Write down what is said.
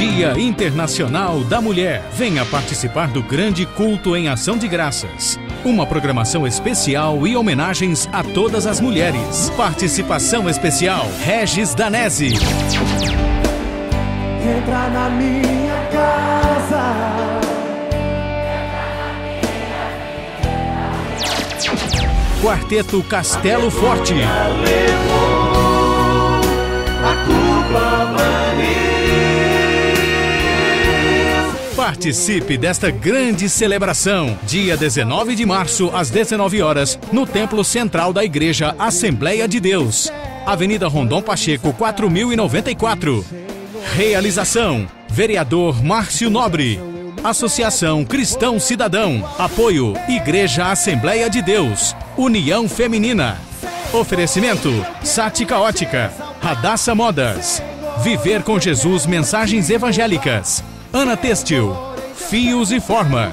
Dia Internacional da Mulher. Venha participar do grande culto em ação de graças. Uma programação especial e homenagens a todas as mulheres. Participação especial Regis Danese. Entra na minha casa. Quarteto Castelo Forte. Participe desta grande celebração, dia 19 de março, às 19 horas, no Templo Central da Igreja Assembleia de Deus, Avenida Rondon Pacheco, 4094. Realização: Vereador Márcio Nobre. Associação Cristão Cidadão. Apoio: Igreja Assembleia de Deus. União Feminina. Oferecimento: Sática Ótica. Radassa Modas. Viver com Jesus Mensagens Evangélicas. Ana Têxtil. Fios e Forma.